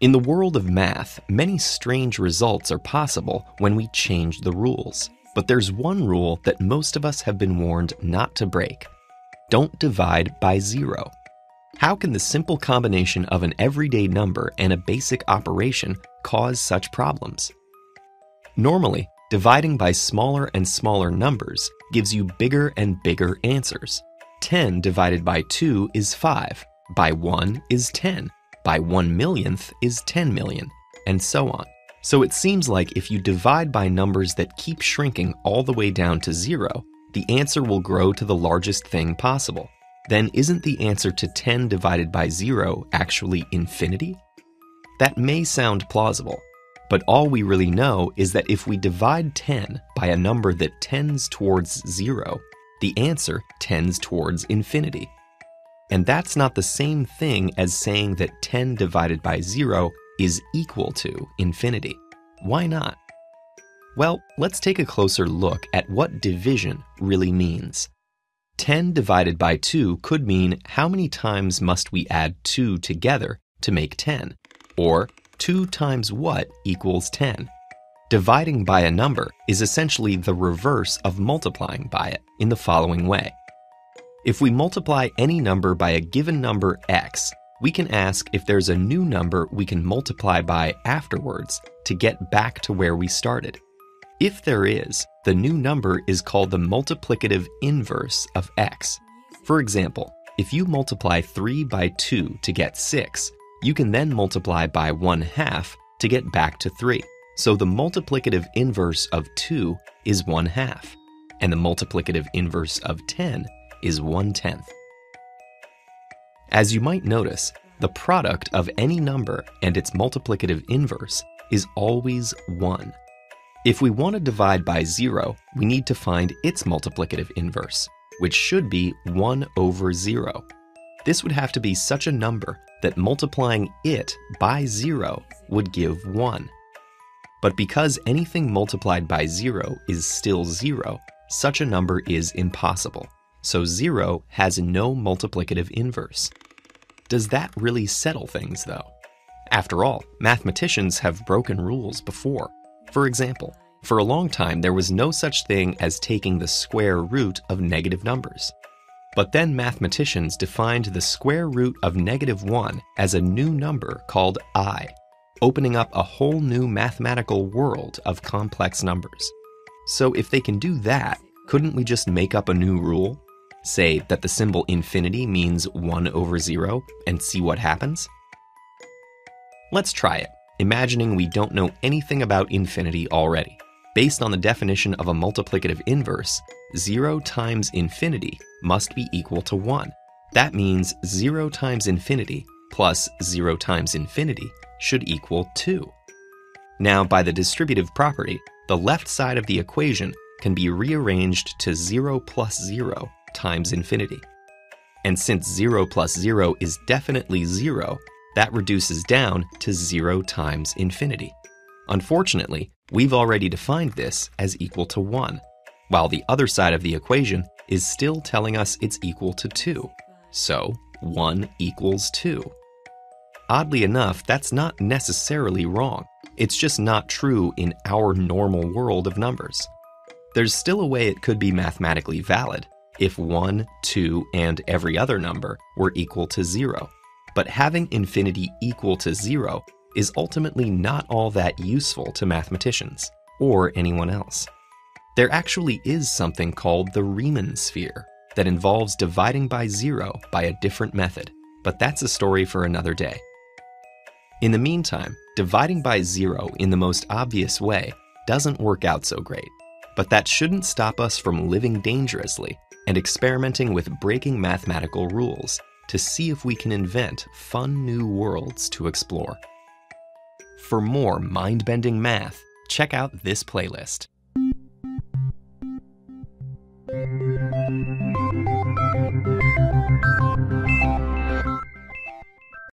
In the world of math, many strange results are possible when we change the rules. But there's one rule that most of us have been warned not to break don't divide by zero. How can the simple combination of an everyday number and a basic operation cause such problems? Normally, dividing by smaller and smaller numbers gives you bigger and bigger answers. 10 divided by 2 is 5, by 1 is 10, by 1 millionth is 10 million, and so on. So it seems like if you divide by numbers that keep shrinking all the way down to zero, the answer will grow to the largest thing possible. Then isn't the answer to 10 divided by zero actually infinity? That may sound plausible, but all we really know is that if we divide 10 by a number that tends towards zero, the answer tends towards infinity. And that's not the same thing as saying that 10 divided by 0 is equal to infinity. Why not? Well, let's take a closer look at what division really means. 10 divided by 2 could mean how many times must we add 2 together to make 10? Or 2 times what equals 10? Dividing by a number is essentially the reverse of multiplying by it in the following way. If we multiply any number by a given number x, we can ask if there's a new number we can multiply by afterwards to get back to where we started. If there is, the new number is called the multiplicative inverse of x. For example, if you multiply 3 by 2 to get 6, you can then multiply by 1 half to get back to 3. So the multiplicative inverse of 2 is 1 half, and the multiplicative inverse of 10 is 1 tenth. As you might notice, the product of any number and its multiplicative inverse is always 1. If we want to divide by 0, we need to find its multiplicative inverse, which should be 1 over 0. This would have to be such a number that multiplying it by 0 would give 1. But because anything multiplied by 0 is still 0, such a number is impossible so 0 has no multiplicative inverse. Does that really settle things, though? After all, mathematicians have broken rules before. For example, for a long time there was no such thing as taking the square root of negative numbers. But then mathematicians defined the square root of negative 1 as a new number called i, opening up a whole new mathematical world of complex numbers. So if they can do that, couldn't we just make up a new rule? Say that the symbol infinity means 1 over 0 and see what happens? Let's try it, imagining we don't know anything about infinity already. Based on the definition of a multiplicative inverse, 0 times infinity must be equal to 1. That means 0 times infinity plus 0 times infinity should equal 2. Now, by the distributive property, the left side of the equation can be rearranged to 0 plus 0 times infinity. And since 0 plus 0 is definitely 0, that reduces down to 0 times infinity. Unfortunately, we've already defined this as equal to 1, while the other side of the equation is still telling us it's equal to 2. So, 1 equals 2. Oddly enough, that's not necessarily wrong. It's just not true in our normal world of numbers. There's still a way it could be mathematically valid, if 1, 2, and every other number were equal to 0. But having infinity equal to 0 is ultimately not all that useful to mathematicians, or anyone else. There actually is something called the Riemann sphere that involves dividing by zero by a different method, but that's a story for another day. In the meantime, dividing by zero in the most obvious way doesn't work out so great, but that shouldn't stop us from living dangerously and experimenting with breaking mathematical rules to see if we can invent fun new worlds to explore. For more mind bending math, check out this playlist.